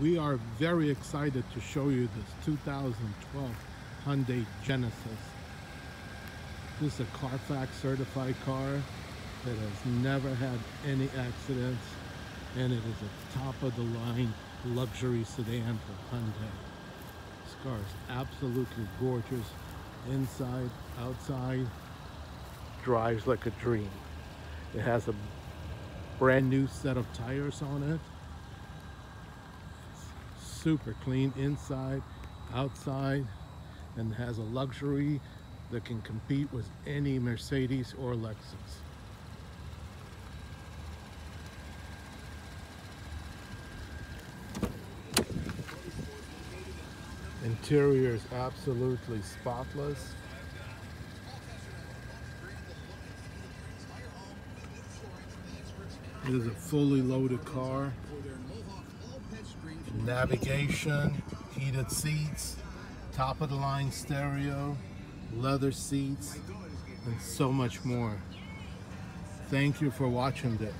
we are very excited to show you this 2012 Hyundai Genesis. This is a Carfax certified car that has never had any accidents and it is a top of the line luxury sedan for Hyundai. This car is absolutely gorgeous inside, outside, drives like a dream. It has a brand new set of tires on it super clean inside, outside, and has a luxury that can compete with any Mercedes or Lexus. Interior is absolutely spotless. It is a fully loaded car navigation, heated seats, top of the line stereo, leather seats, and so much more. Thank you for watching this.